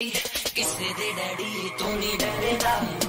इस डैडी? तू नहीं डरेगा।